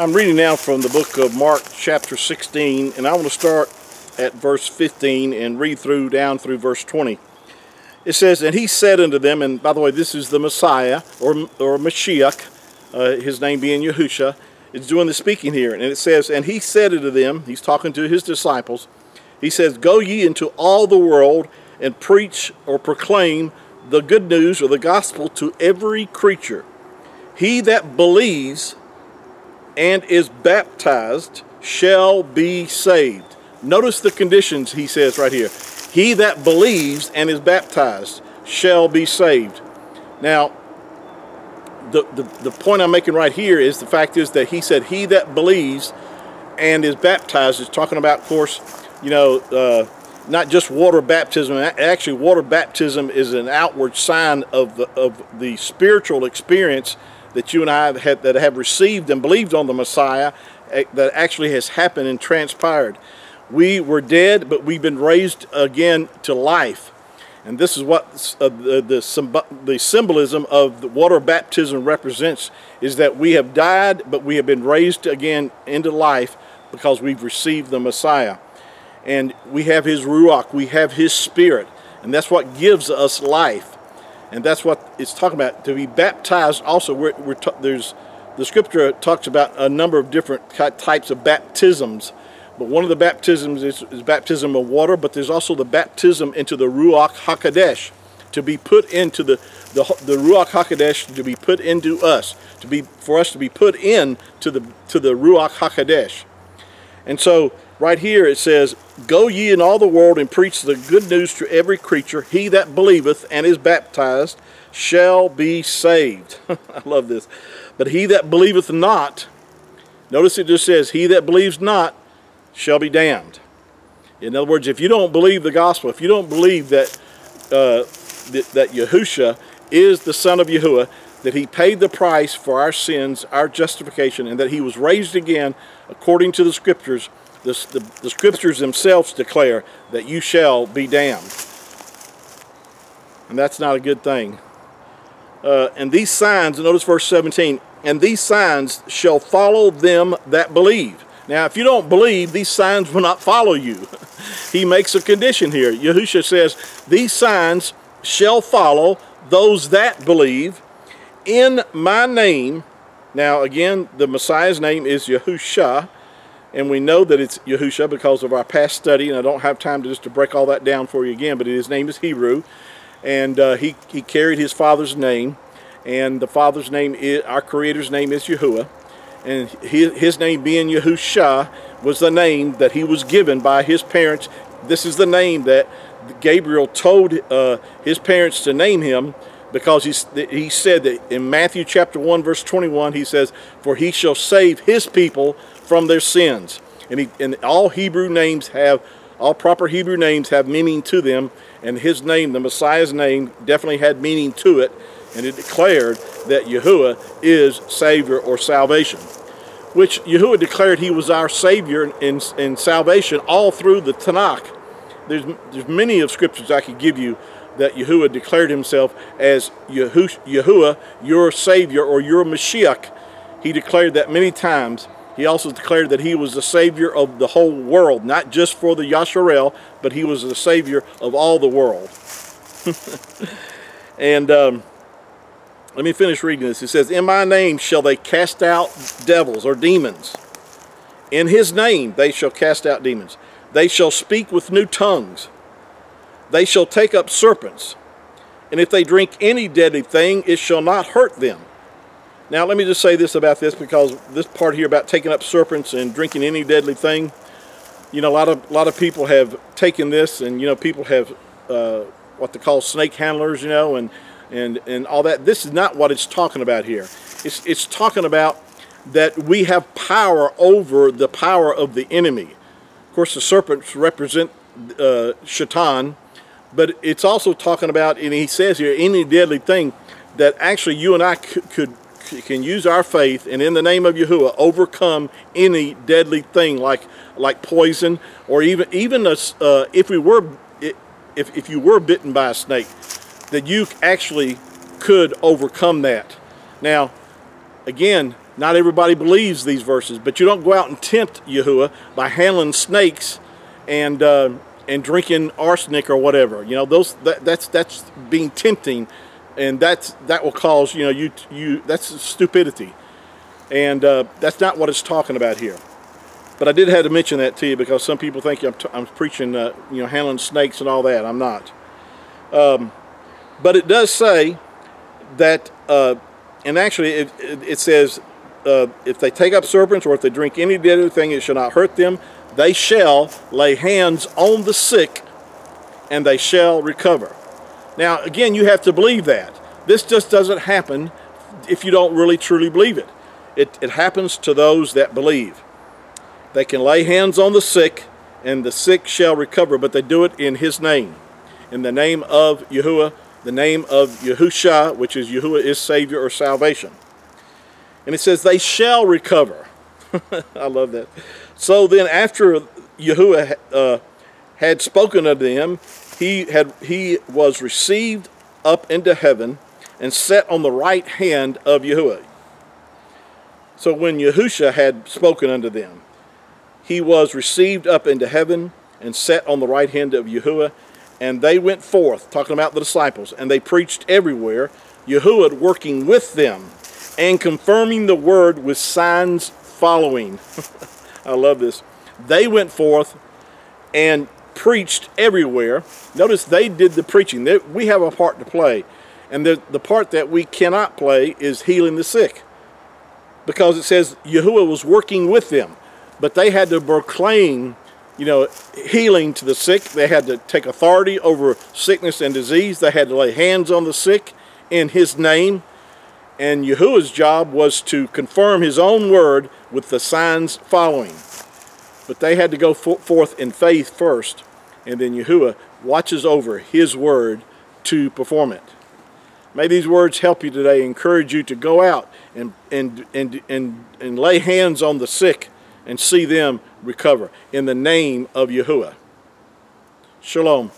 I'm reading now from the book of Mark chapter 16 and I want to start at verse 15 and read through down through verse 20. It says, And he said unto them, and by the way, this is the Messiah or, or Mashiach, uh, his name being Yahusha, is doing the speaking here. And it says, And he said unto them, he's talking to his disciples, he says, Go ye into all the world and preach or proclaim the good news or the gospel to every creature. He that believes and is baptized shall be saved. Notice the conditions he says right here. He that believes and is baptized shall be saved. Now, the, the, the point I'm making right here is the fact is that he said he that believes and is baptized is talking about, of course, you know, uh, not just water baptism. Actually, water baptism is an outward sign of the, of the spiritual experience that you and I have that have received and believed on the Messiah eh, that actually has happened and transpired. We were dead, but we've been raised again to life. And this is what uh, the, the, the, symbolism of the water baptism represents, is that we have died, but we have been raised again into life because we've received the Messiah. And we have his Ruach, we have his Spirit, and that's what gives us life and that's what it's talking about. To be baptized also, we're, we're there's the scripture talks about a number of different types of baptisms. But one of the baptisms is, is baptism of water, but there's also the baptism into the Ruach HaKodesh, to be put into the, the, the Ruach HaKodesh, to be put into us, to be for us to be put in to the, to the Ruach HaKodesh. And so right here it says, Go ye in all the world and preach the good news to every creature. He that believeth and is baptized shall be saved. I love this. But he that believeth not, notice it just says, He that believes not shall be damned. In other words, if you don't believe the gospel, if you don't believe that, uh, that, that Yahusha is the son of Yahuwah, that he paid the price for our sins, our justification, and that he was raised again according to the scriptures, the, the, the scriptures themselves declare that you shall be damned. And that's not a good thing. Uh, and these signs, notice verse 17, and these signs shall follow them that believe. Now, if you don't believe, these signs will not follow you. he makes a condition here. Yahusha says, these signs shall follow those that believe in my name. Now, again, the Messiah's name is Yahusha, and we know that it's Yahusha because of our past study, and I don't have time to just to break all that down for you again, but his name is Hebrew, and uh, he, he carried his father's name, and the father's name is, our Creator's name is Yahuwah, and his, his name being Yahusha was the name that he was given by his parents. This is the name that Gabriel told uh, his parents to name him because he, he said that in Matthew chapter 1 verse 21 he says for he shall save his people from their sins. And, he, and all Hebrew names have all proper Hebrew names have meaning to them and his name the Messiah's name definitely had meaning to it and it declared that Yahuwah is Savior or salvation which Yahuwah declared he was our Savior in, in salvation all through the Tanakh. There's, there's many of scriptures I could give you that Yahuwah declared himself as Yahuwah, your Savior or your Mashiach. He declared that many times. He also declared that he was the Savior of the whole world, not just for the Yasharel, but he was the Savior of all the world. and um, let me finish reading this. It says, In my name shall they cast out devils or demons. In his name they shall cast out demons. They shall speak with new tongues. They shall take up serpents, and if they drink any deadly thing, it shall not hurt them. Now, let me just say this about this because this part here about taking up serpents and drinking any deadly thing, you know, a lot of a lot of people have taken this, and you know, people have uh, what they call snake handlers, you know, and and and all that. This is not what it's talking about here. It's it's talking about that we have power over the power of the enemy. Of course, the serpents represent uh, Shaitan, but it's also talking about, and he says here, any deadly thing that actually you and I could, can use our faith and in the name of Yahuwah overcome any deadly thing like like poison or even even a, uh, if we were if, if you were bitten by a snake that you actually could overcome that. Now again Not everybody believes these verses, but you don't go out and tempt Yahuwah by handling snakes and uh, and drinking arsenic or whatever. You know, those that, that's that's being tempting, and that's that will cause you know you you that's stupidity, and uh, that's not what it's talking about here. But I did have to mention that to you because some people think I'm, I'm preaching uh, you know handling snakes and all that. I'm not. Um, but it does say that, uh, and actually it, it, it says uh, if they take up serpents or if they drink any deadly thing, it shall not hurt them. They shall lay hands on the sick and they shall recover. Now, again, you have to believe that. This just doesn't happen if you don't really truly believe it. It, it happens to those that believe. They can lay hands on the sick and the sick shall recover, but they do it in his name. In the name of Yahuwah, the name of Yahusha, which is Yahuwah is Savior or salvation. And it says, they shall recover. I love that. So then after Yahuwah uh, had spoken of them, he, had, he was received up into heaven and set on the right hand of Yahuwah. So when Yahusha had spoken unto them, he was received up into heaven and set on the right hand of Yahuwah. And they went forth, talking about the disciples, and they preached everywhere, Yahuwah working with them and confirming the word with signs following. I love this. They went forth and preached everywhere. Notice they did the preaching. They, we have a part to play. And the, the part that we cannot play is healing the sick. Because it says Yahuwah was working with them. But they had to proclaim, you know, healing to the sick. They had to take authority over sickness and disease. They had to lay hands on the sick in his name. And Yahuwah's job was to confirm his own word with the signs following. But they had to go forth in faith first, and then Yahuwah watches over his word to perform it. May these words help you today, encourage you to go out and, and, and, and, and lay hands on the sick and see them recover in the name of Yahuwah. Shalom.